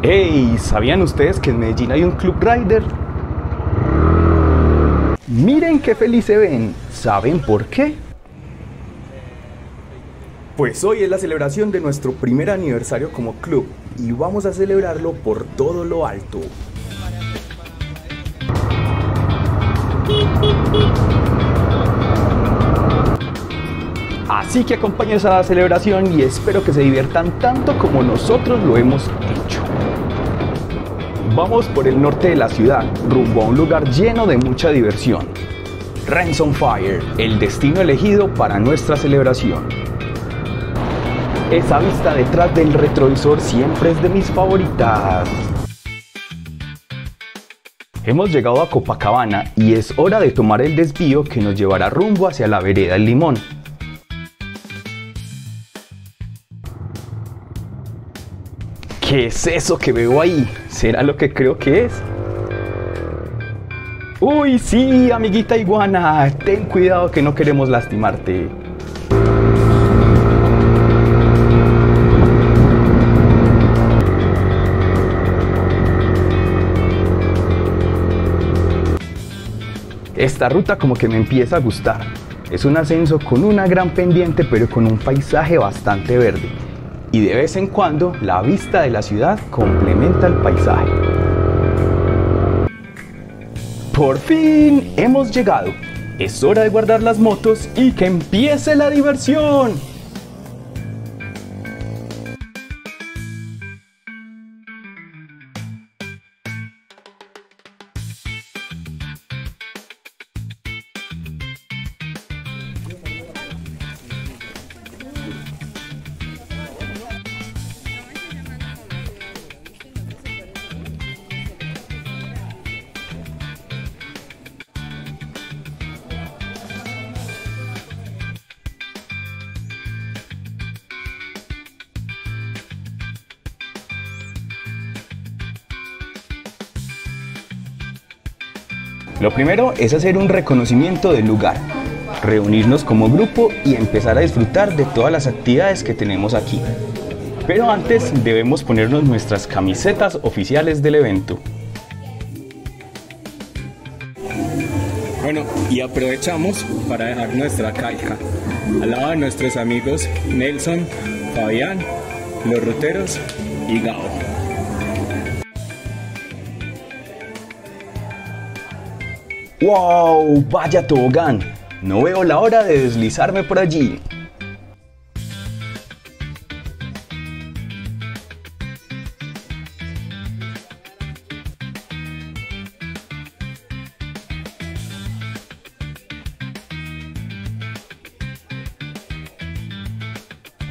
¡Hey! ¿Sabían ustedes que en Medellín hay un Club Rider? Miren qué feliz se ven. ¿Saben por qué? Pues hoy es la celebración de nuestro primer aniversario como club y vamos a celebrarlo por todo lo alto. Así que acompáñenos a la celebración y espero que se diviertan tanto como nosotros lo hemos hecho. Vamos por el norte de la ciudad, rumbo a un lugar lleno de mucha diversión. Ransom Fire, el destino elegido para nuestra celebración. Esa vista detrás del retrovisor siempre es de mis favoritas. Hemos llegado a Copacabana y es hora de tomar el desvío que nos llevará rumbo hacia la vereda El Limón. ¿Qué es eso que veo ahí? ¿Será lo que creo que es? Uy, sí, amiguita iguana, ten cuidado que no queremos lastimarte. Esta ruta como que me empieza a gustar. Es un ascenso con una gran pendiente pero con un paisaje bastante verde y de vez en cuando la vista de la ciudad complementa el paisaje. Por fin hemos llegado. Es hora de guardar las motos y que empiece la diversión. Lo primero es hacer un reconocimiento del lugar, reunirnos como grupo y empezar a disfrutar de todas las actividades que tenemos aquí. Pero antes debemos ponernos nuestras camisetas oficiales del evento. Bueno, y aprovechamos para dejar nuestra calca al lado de nuestros amigos Nelson, Fabián, los ruteros y Gao. ¡Wow! ¡Vaya tobogán! No veo la hora de deslizarme por allí.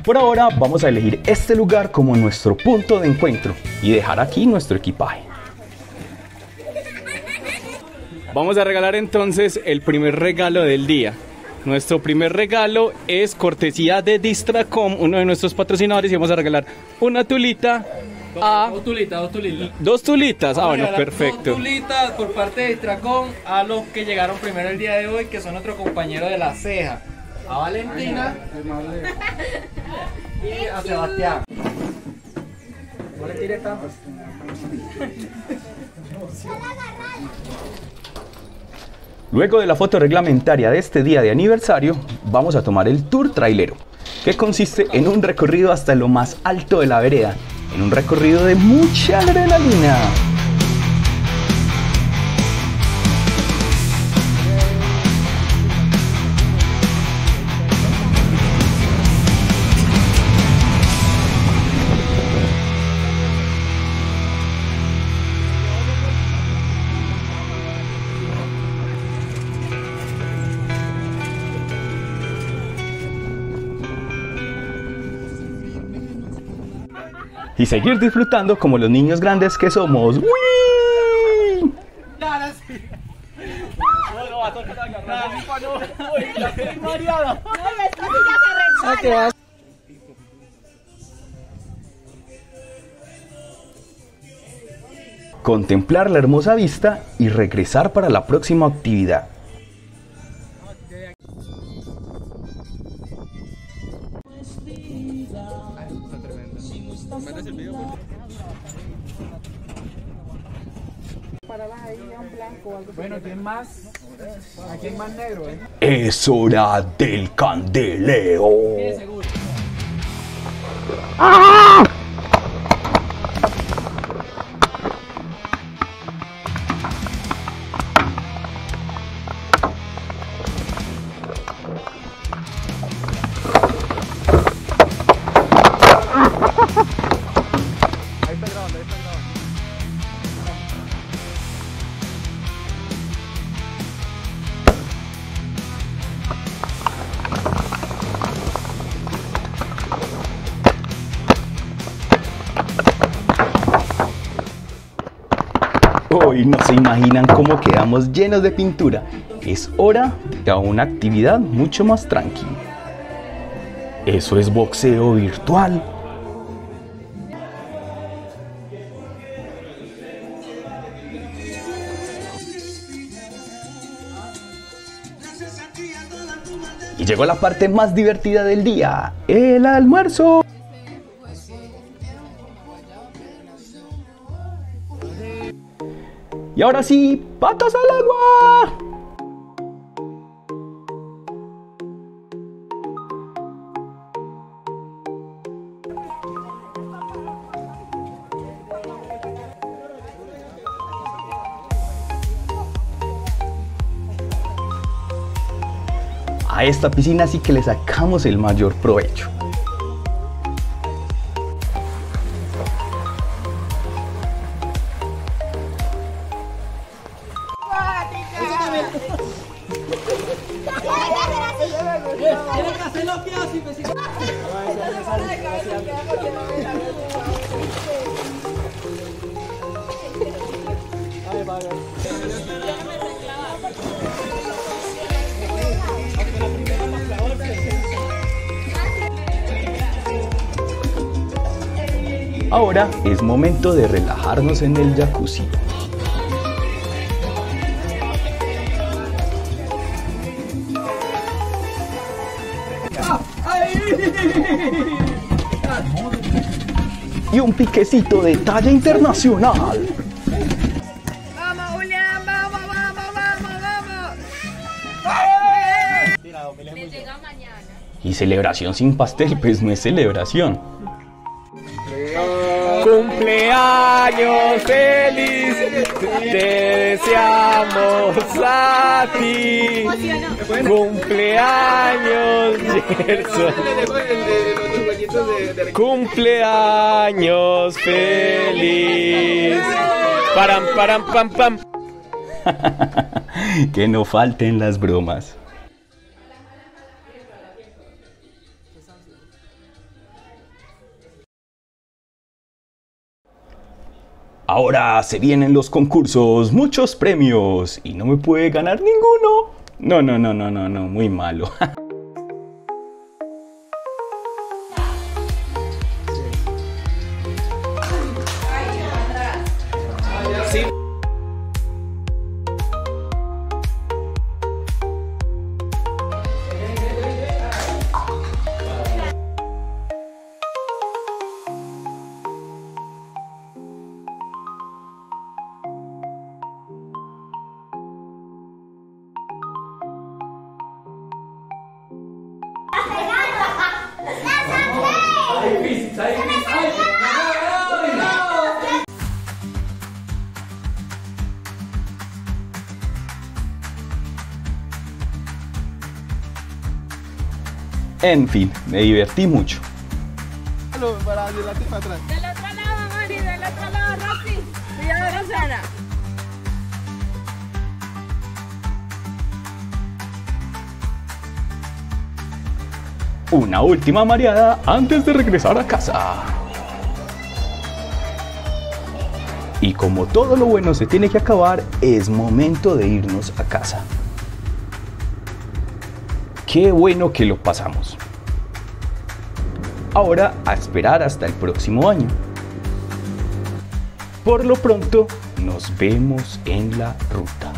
Por ahora vamos a elegir este lugar como nuestro punto de encuentro y dejar aquí nuestro equipaje. Vamos a regalar entonces el primer regalo del día. Nuestro primer regalo es cortesía de Distracom, uno de nuestros patrocinadores, y vamos a regalar una tulita a... Dos tulitas, dos tulitas. Dos tulitas, ah bueno, perfecto. Dos tulitas por parte de Distracom a los que llegaron primero el día de hoy, que son nuestro compañero de la ceja. A Valentina y a Sebastián. No le tires tanto. Luego de la foto reglamentaria de este día de aniversario, vamos a tomar el tour trailero, que consiste en un recorrido hasta lo más alto de la vereda, en un recorrido de mucha adrenalina. Y seguir disfrutando como los niños grandes que somos. ¡Uy! Contemplar la hermosa vista y regresar para la próxima actividad. Bueno, ¿quién más? ¿A quién más negro? Eh? Es hora del candeleo. seguro. No se imaginan cómo quedamos llenos de pintura. Es hora de una actividad mucho más tranquila. Eso es boxeo virtual. Y llegó la parte más divertida del día, el almuerzo. Y ahora sí, patas al agua. A esta piscina sí que le sacamos el mayor provecho. Ahora es momento de relajarnos en el jacuzzi. Y un piquecito de talla internacional. Vamos, Julián, vamos, vamos, vamos, vamos. Me llega mañana. Y celebración sin pastel, pues no es celebración. Cumpleaños feliz, te deseamos a ti. Cumpleaños, Gerson. Cumpleaños feliz. Param, param, pam, pam. que no falten las bromas. Ahora se vienen los concursos, muchos premios y no me puede ganar ninguno. No, no, no, no, no, no, muy malo. See? En fin, me divertí mucho. Del otro lado, Mari, del otro lado, Rosy. Una última mareada antes de regresar a casa. Y como todo lo bueno se tiene que acabar, es momento de irnos a casa. Qué bueno que lo pasamos. Ahora a esperar hasta el próximo año. Por lo pronto, nos vemos en la ruta.